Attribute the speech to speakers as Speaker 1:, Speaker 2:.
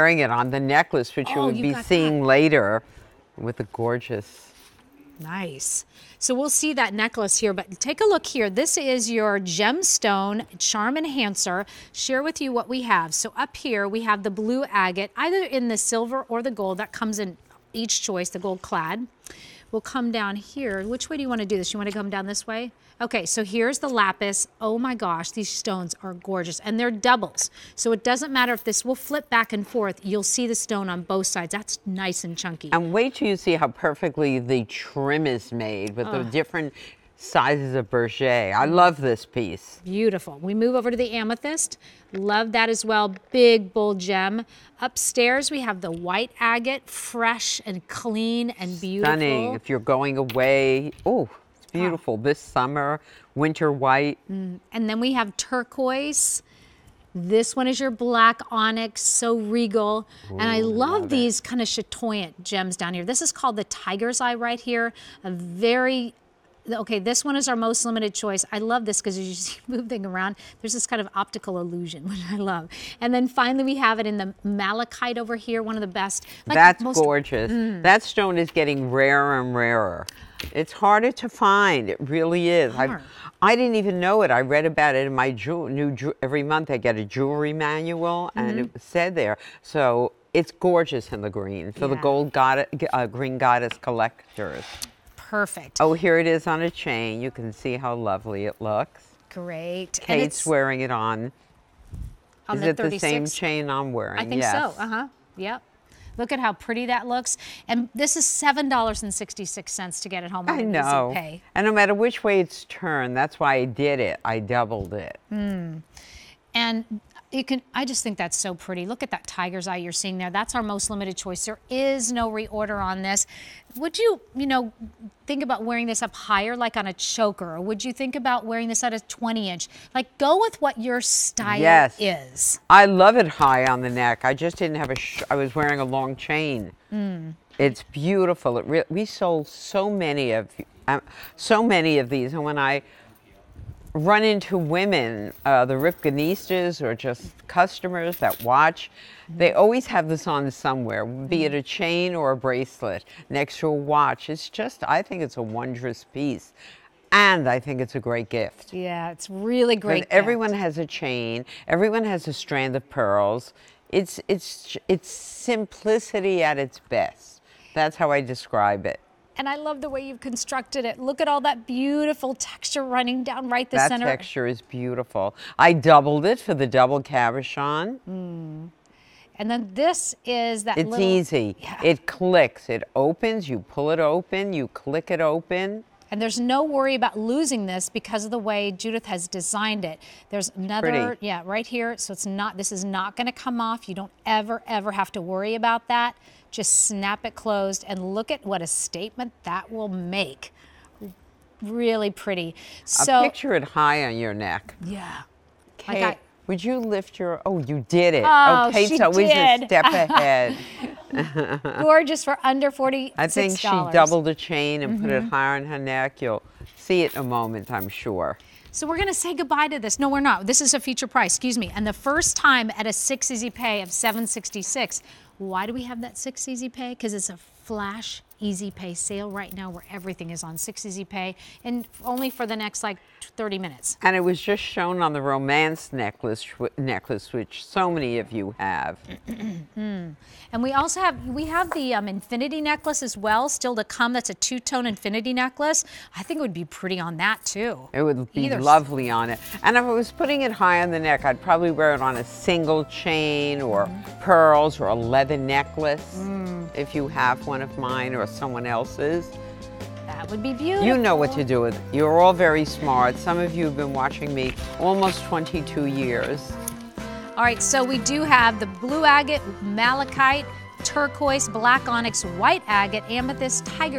Speaker 1: wearing it on the necklace, which you
Speaker 2: Oh,
Speaker 1: would
Speaker 2: you
Speaker 1: be
Speaker 2: got
Speaker 1: seeing later with the gorgeous.
Speaker 2: Nice. So we'll see that necklace here, but take a look here. This is your gemstone charm enhancer. Share with you what we have. So up here we have the blue agate, either in the silver or the gold. That comes in each choice, the gold clad. We'll come down here. Which way do you want to do this? You want to come down this way? Okay, so here's the lapis. Oh my gosh, these stones are gorgeous and they're doubles. So it doesn't matter if this will flip back and forth. You'll see the stone on both sides. That's nice and chunky.
Speaker 1: And wait till you see how perfectly the trim is made with the different sizes of Berger. I mm. love this piece.
Speaker 2: Beautiful. We move over to the amethyst. Love that as well. Big bull gem. Upstairs we have the white agate, fresh and clean and beautiful.
Speaker 1: Stunning. If you're going away, oh, it's beautiful. This summer, winter white. Mm.
Speaker 2: And then we have turquoise. This one is your black onyx, so regal. and I love, these kind of chatoyant gems down here. This is called the tiger's eye right here. A very Okay, this one is our most limited choice. I love this because as you see moving around, there's this kind of optical illusion, which I love. And then finally, we have it in the malachite over here, one of the best. like
Speaker 1: That's
Speaker 2: most- Mm.
Speaker 1: gorgeous. That stone is getting rarer and rarer. It's harder to find. It really is. I, I didn't even know it. I read about it in my jewel, new jew- every month. I get a jewelry manual, and
Speaker 2: Mm-hmm.
Speaker 1: it said there. So it's gorgeous in the green for the gold goddess, uh, green goddess collectors.
Speaker 2: Perfect.
Speaker 1: Oh, here it is on a chain. You can see how lovely it looks.
Speaker 2: Great.
Speaker 1: Kate's wearing it on.
Speaker 2: on
Speaker 1: is
Speaker 2: the
Speaker 1: it the same chain I'm wearing?
Speaker 2: I think
Speaker 1: yes.
Speaker 2: so. Uh huh. Yep. Look at how pretty that looks. And this is seven dollars and sixty-six cents to get it home.
Speaker 1: I
Speaker 2: Easy
Speaker 1: know.
Speaker 2: Pay.
Speaker 1: And no matter which way it's turned, that's why I did it. I doubled it.
Speaker 2: And you can, I just think that's so pretty. Look at that tiger's eye you're seeing there. That's our most limited choice. There is no reorder on this. Would you, you know, think about wearing this up higher, like on a choker, or would you think about wearing this at a 20 inch? Like, go with what your style
Speaker 1: Yes.
Speaker 2: is.
Speaker 1: I love it high on the neck. I just didn't have a. Sh- I was wearing a long chain.
Speaker 2: Hmm.
Speaker 1: It's beautiful. It re- we sold so many of, um, so many of these, and when I run into women, uh, the Ripkanistas or just customers that watch, they always have this on somewhere, be it a chain or a bracelet next to a watch. It's just, I think it's a wondrous piece. And I think it's a great gift.
Speaker 2: Yeah, it's really great.
Speaker 1: everyone has a chain. Everyone has a strand of pearls. It's it's it's simplicity at its best. That's how I describe it.
Speaker 2: And I love the way you've constructed it. Look at all that beautiful texture running down right the center.
Speaker 1: that
Speaker 2: center.
Speaker 1: texture is beautiful. I doubled it for the double cabochon. Mm.
Speaker 2: And then this is that
Speaker 1: It's
Speaker 2: little,
Speaker 1: easy.
Speaker 2: Yeah.
Speaker 1: It clicks. It opens. You pull it open. You click it open.
Speaker 2: And there's no worry about losing this because of the way Judith has designed it. There's another,
Speaker 1: Pretty.
Speaker 2: yeah, right here. So it's not, this is not going to come off. You don't ever, ever have to worry about that. Just snap it closed and look at what a statement that will make. Really pretty.
Speaker 1: I
Speaker 2: So,
Speaker 1: picture it high on your neck.
Speaker 2: yeah. I-
Speaker 1: would you lift your? Oh, you did it.
Speaker 2: Oh,
Speaker 1: Kate's
Speaker 2: she
Speaker 1: always
Speaker 2: did.
Speaker 1: a step ahead.
Speaker 2: Gorgeous for under 40
Speaker 1: I think she doubled the chain and put it mm-hmm. higher on her neck. You'll see it in a moment, I'm sure.
Speaker 2: So we're going to say goodbye to this. No, we're not. This is a feature price, excuse me. And the first time at a 6 easy pay of 766. Why do we have that 6 easy pay? Because it's a flash easy pay sale right now where everything is on 6 easy pay and only for the next like 30 minutes.
Speaker 1: And it was just shown on the romance necklace, necklace, which so many of you have. Hmm.
Speaker 2: And we also have we have the um, infinity necklace as well, still to come. That's a two-tone infinity necklace. I think it would be pretty on that too.
Speaker 1: It would be
Speaker 2: Either
Speaker 1: lovely on it. And if I was putting it high on the neck, I'd probably wear it on a single chain or pearls or a leather necklace. If you have one of mine or someone else's.
Speaker 2: That would be beautiful.
Speaker 1: You know what to do with it. You're all very smart. Some of you have been watching me almost 22 years.
Speaker 2: All right, so we do have the blue agate, malachite, turquoise, black onyx, white agate, amethyst, tiger